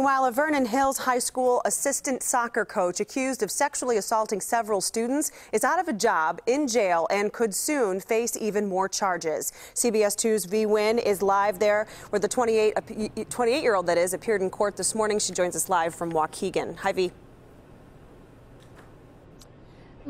Meanwhile, a Vernon Hills High School assistant soccer coach accused of sexually assaulting several students is out of a job, in jail, and could soon face even more charges. CBS 2's Vi Nguyen is live there where the 28 uh, year old that is appeared in court this morning. She joins us live from Waukegan. Hi, Vi.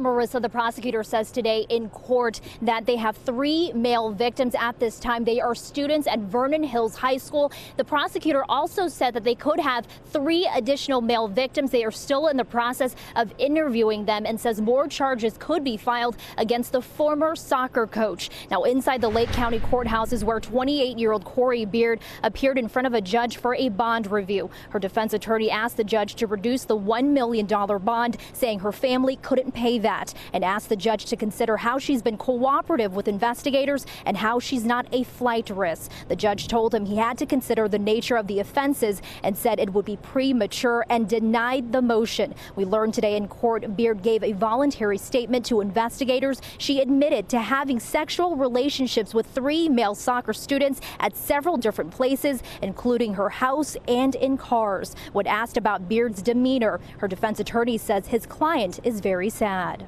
Marissa, the prosecutor says today in court that they have three male victims at this time. They are students at Vernon Hills High School. The prosecutor also said that they could have three additional male victims. They are still in the process of interviewing them and says more charges could be filed against the former soccer coach. Now, inside the Lake County courthouse is where 28 year old Corey Beard appeared in front of a judge for a bond review. Her defense attorney asked the judge to reduce the $1 million bond, saying her family couldn't pay that that and asked the judge to consider how she's been cooperative with investigators and how she's not a flight risk. The judge told him he had to consider the nature of the offenses and said it would be premature and denied the motion. We learned today in court Beard gave a voluntary statement to investigators. She admitted to having sexual relationships with three male soccer students at several different places, including her house and in cars. When asked about Beard's demeanor, her defense attorney says his client is very sad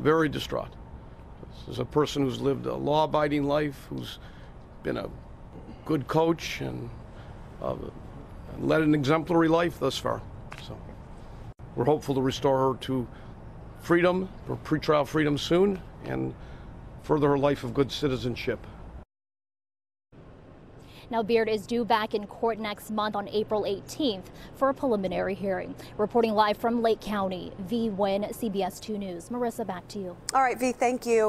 very distraught. This is a person who's lived a law abiding life, who's been a good coach and uh, led an exemplary life thus far. So we're hopeful to restore her to freedom, or pretrial freedom soon, and further her life of good citizenship. Now, Beard is due back in court next month on April 18th for a preliminary hearing. Reporting live from Lake County, Vi Nguyen, CBS 2 News. Marissa, back to you. All right, Vi, thank you.